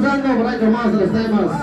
チャンネルをご覧いただきます。